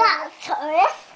Stegosaurus.